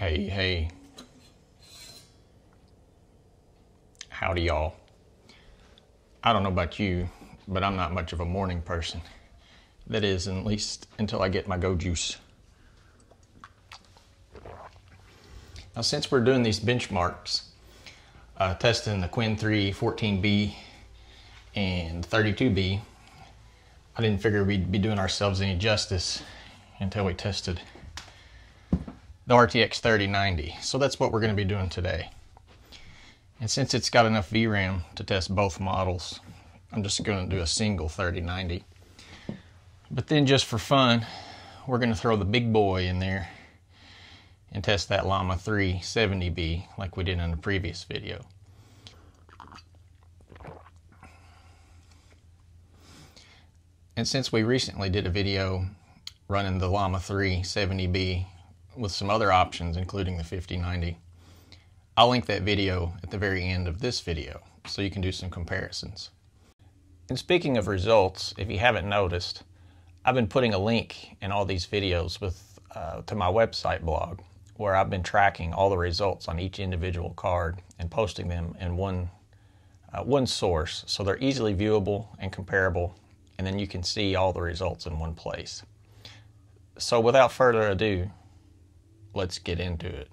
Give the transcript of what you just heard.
Hey, hey. Howdy, y'all. I don't know about you, but I'm not much of a morning person. That is, at least until I get my go juice. Now, since we're doing these benchmarks, uh, testing the Qwen 3 14B and 32B, I didn't figure we'd be doing ourselves any justice until we tested the RTX 3090. So that's what we're going to be doing today. And since it's got enough VRAM to test both models, I'm just going to do a single 3090. But then just for fun, we're going to throw the big boy in there and test that Llama 3 70B like we did in the previous video. And since we recently did a video running the Llama 3 70B with some other options, including the 5090. I'll link that video at the very end of this video so you can do some comparisons. And speaking of results, if you haven't noticed, I've been putting a link in all these videos with uh, to my website blog where I've been tracking all the results on each individual card and posting them in one uh, one source so they're easily viewable and comparable and then you can see all the results in one place. So without further ado, let's get into it.